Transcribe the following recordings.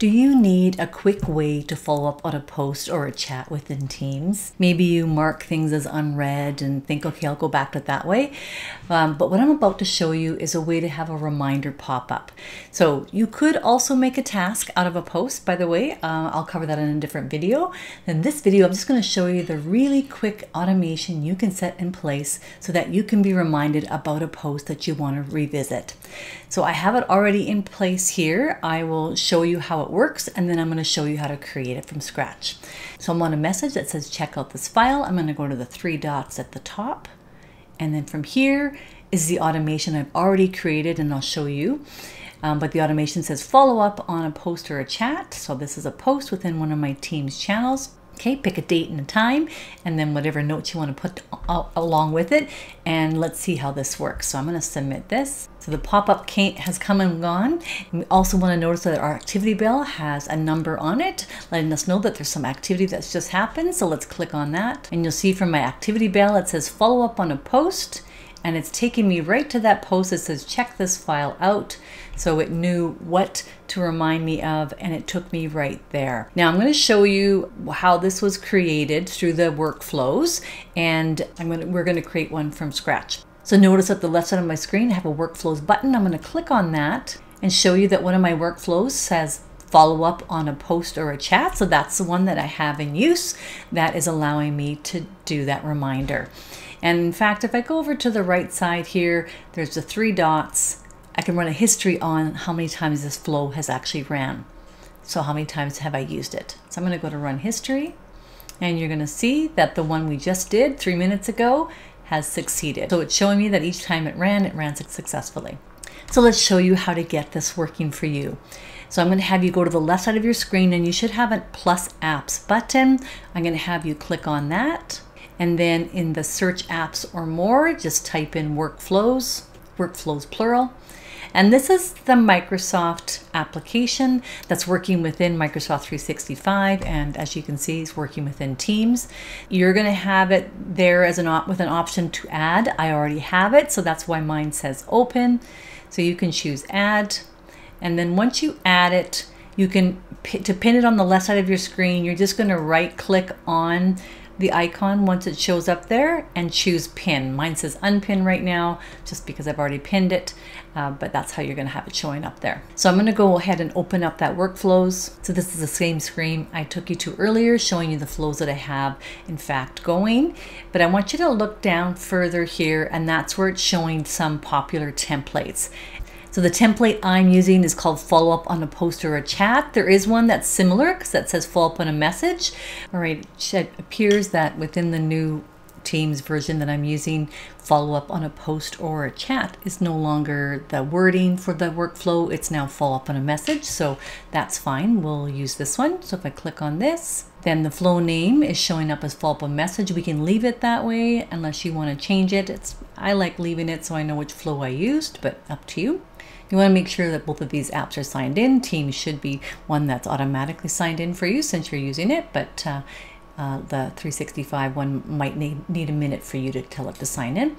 Do you need a quick way to follow up on a post or a chat within Teams? Maybe you mark things as unread and think, okay, I'll go back to it that way. Um, but what I'm about to show you is a way to have a reminder pop up. So you could also make a task out of a post, by the way. Uh, I'll cover that in a different video. In this video, I'm just going to show you the really quick automation you can set in place so that you can be reminded about a post that you want to revisit. So I have it already in place here. I will show you how it works and then I'm going to show you how to create it from scratch. So I'm on a message that says check out this file. I'm going to go to the three dots at the top and then from here is the automation I've already created and I'll show you. Um, but the automation says follow up on a post or a chat. So this is a post within one of my team's channels. Okay, pick a date and a time, and then whatever notes you want to put along with it, and let's see how this works. So I'm going to submit this. So the pop-up has come and gone. We also want to notice that our activity bell has a number on it, letting us know that there's some activity that's just happened. So let's click on that. And you'll see from my activity bell, it says follow up on a post and it's taking me right to that post that says check this file out. So it knew what to remind me of and it took me right there. Now I'm going to show you how this was created through the workflows and I'm going to, we're going to create one from scratch. So notice at the left side of my screen I have a workflows button. I'm going to click on that and show you that one of my workflows says follow up on a post or a chat. So that's the one that I have in use that is allowing me to do that reminder. And in fact, if I go over to the right side here, there's the three dots. I can run a history on how many times this flow has actually ran. So how many times have I used it? So I'm going to go to run history and you're going to see that the one we just did three minutes ago has succeeded. So it's showing me that each time it ran, it ran successfully. So let's show you how to get this working for you. So I'm going to have you go to the left side of your screen and you should have a plus apps button. I'm going to have you click on that. And then in the search apps or more, just type in workflows, workflows plural. And this is the Microsoft application that's working within Microsoft 365. And as you can see, it's working within Teams. You're going to have it there as an op with an option to add. I already have it, so that's why mine says open. So you can choose add. And then once you add it, you can, to pin it on the left side of your screen, you're just going to right click on the icon once it shows up there and choose pin. Mine says unpin right now just because I've already pinned it, uh, but that's how you're gonna have it showing up there. So I'm gonna go ahead and open up that workflows. So this is the same screen I took you to earlier, showing you the flows that I have in fact going, but I want you to look down further here and that's where it's showing some popular templates. So the template I'm using is called follow up on a post or a chat. There is one that's similar because that says follow up on a message. All right, it appears that within the new Teams version that I'm using, follow up on a post or a chat is no longer the wording for the workflow. It's now follow up on a message. So that's fine. We'll use this one. So if I click on this, then the flow name is showing up as on message. We can leave it that way unless you want to change it. It's I like leaving it so I know which flow I used, but up to you. You want to make sure that both of these apps are signed in. Teams should be one that's automatically signed in for you since you're using it, but uh, uh, the 365 one might need, need a minute for you to tell it to sign in.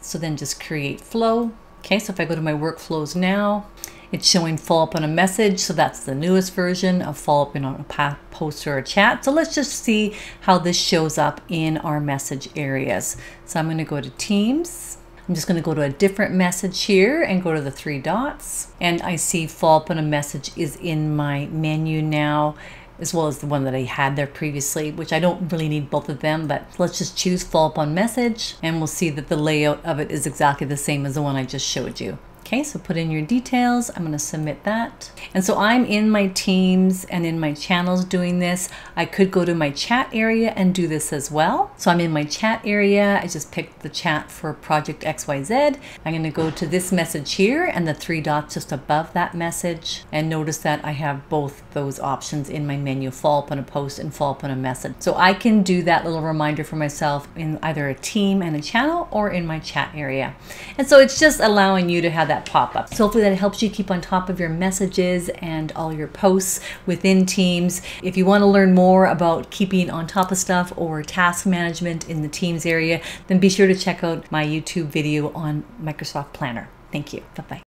So then just create flow. Okay, so if I go to my workflows now, it's showing follow up on a message. So that's the newest version of follow up in on a post or a chat. So let's just see how this shows up in our message areas. So I'm going to go to Teams. I'm just going to go to a different message here and go to the three dots. And I see follow up on a message is in my menu now as well as the one that I had there previously, which I don't really need both of them, but let's just choose follow up on message and we'll see that the layout of it is exactly the same as the one I just showed you. Okay, so put in your details. I'm going to submit that. And so I'm in my teams and in my channels doing this. I could go to my chat area and do this as well. So I'm in my chat area. I just picked the chat for project XYZ. I'm going to go to this message here and the three dots just above that message. And notice that I have both those options in my menu, follow up on a post and follow up on a message. So I can do that little reminder for myself in either a team and a channel or in my chat area. And so it's just allowing you to have that that pop up. So hopefully that helps you keep on top of your messages and all your posts within Teams. If you want to learn more about keeping on top of stuff or task management in the Teams area, then be sure to check out my YouTube video on Microsoft Planner. Thank you. Bye bye.